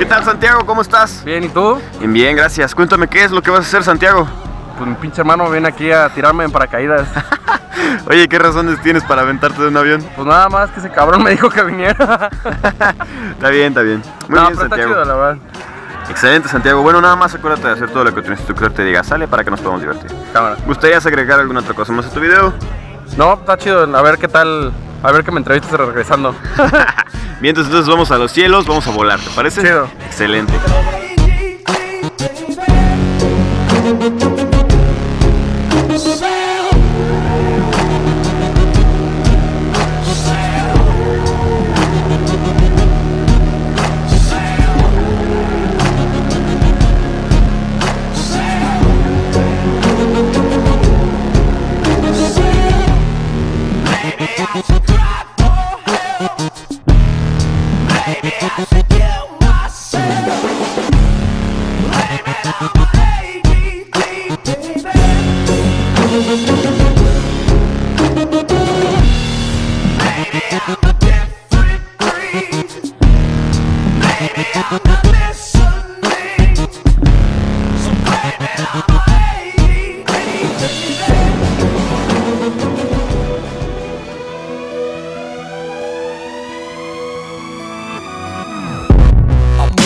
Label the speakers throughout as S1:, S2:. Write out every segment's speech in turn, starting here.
S1: ¿Qué tal Santiago? ¿Cómo estás?
S2: Bien, ¿y tú?
S1: Bien, bien, gracias. Cuéntame qué es lo que vas a hacer Santiago.
S2: Pues mi pinche hermano viene aquí a tirarme en paracaídas.
S1: Oye, ¿qué razones tienes para aventarte de un avión?
S2: Pues nada más que ese cabrón me dijo que viniera.
S1: está bien, está bien. Muy no, bien, pero Santiago. está
S2: chido, la verdad.
S1: Excelente, Santiago. Bueno, nada más acuérdate de hacer todo lo que tu instructor te diga. Sale para que nos podamos divertir.
S2: Cámara.
S1: ¿Gustarías agregar alguna otra cosa más a tu video?
S2: No, está chido. A ver qué tal. A ver que me entrevistas regresando.
S1: bien, entonces vamos a los cielos, vamos a volar, ¿te parece? Chido. Excelente.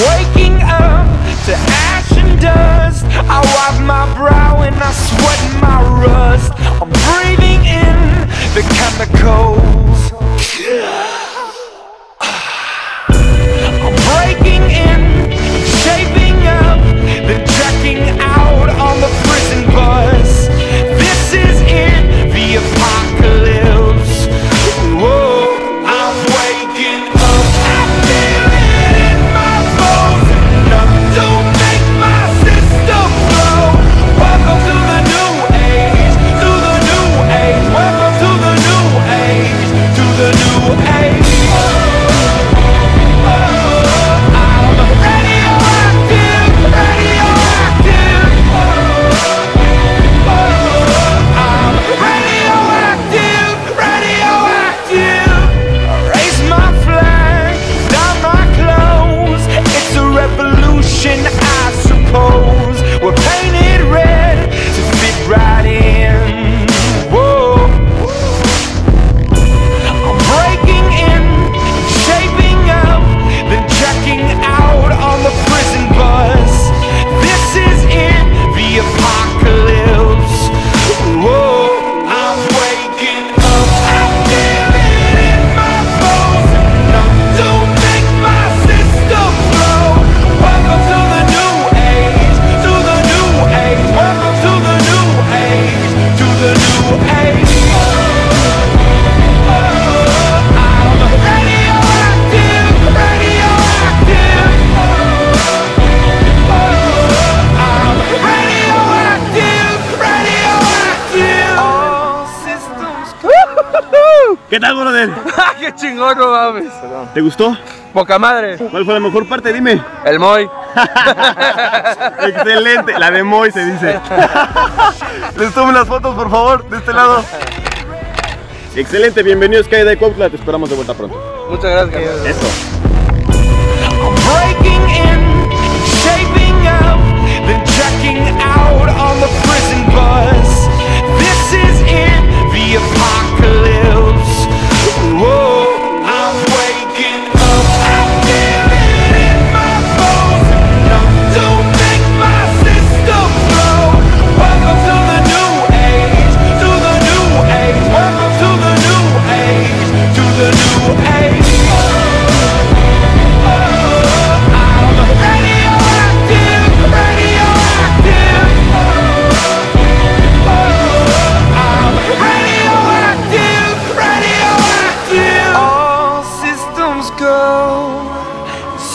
S3: waking up to ash and dust. I wipe my brow and I sweat my rust. I'm breathing in the chemicals.
S1: ¿Qué tal, brother?
S2: ¡Qué chingón, no mames!
S1: ¿Te gustó?
S2: Poca madre.
S1: ¿Cuál fue la mejor parte? Dime.
S2: El Moy.
S1: Excelente. La de Moy se dice. Les tomen las fotos, por favor, de este lado. Excelente, bienvenidos Sky de Cuautla. Te esperamos de vuelta pronto.
S2: Muchas gracias.
S1: Eso.